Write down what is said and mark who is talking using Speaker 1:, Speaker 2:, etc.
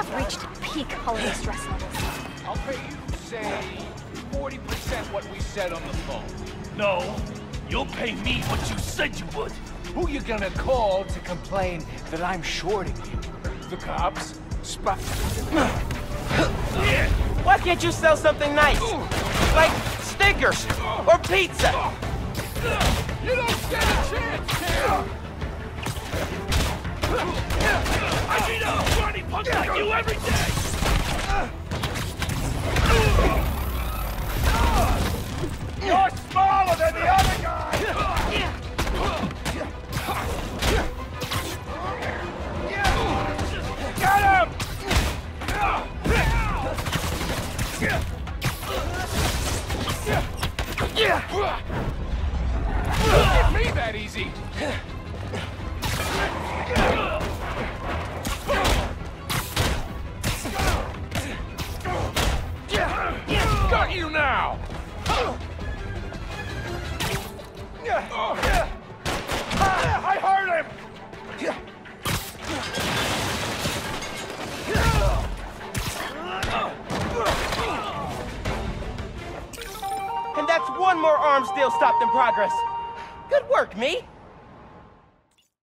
Speaker 1: I've reached peak holiday stress levels.
Speaker 2: I'll pay you, say, 40% what we said on the phone.
Speaker 3: No, you'll pay me what you said you would.
Speaker 2: Who you gonna call to complain that I'm shorting you? The cops? Spot...
Speaker 4: Why can't you sell something nice? Like Snickers or pizza?
Speaker 2: You don't stand a chance, kid!
Speaker 3: I beat up funny punks like you every day!
Speaker 2: You're smaller than the me that easy! You now! I heard him!
Speaker 4: And that's one more arms deal stopped in progress. Good work, me.